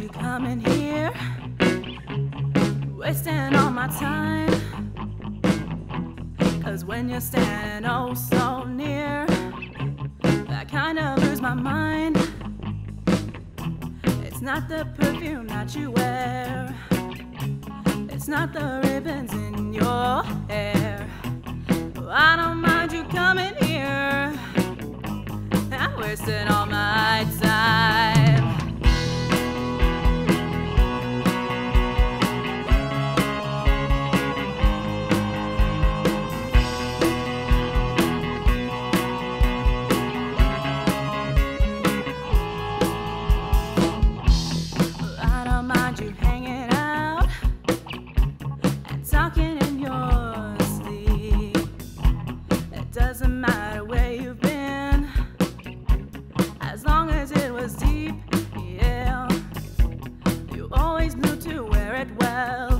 you coming here, wasting all my time. Cause when you're standing oh so near, I kinda lose my mind. It's not the perfume that you wear, it's not the ribbons in your hair. I don't mind you coming here, I'm wasting all my you hanging out and talking in your sleep. It doesn't matter where you've been, as long as it was deep, yeah. You always knew to wear it well.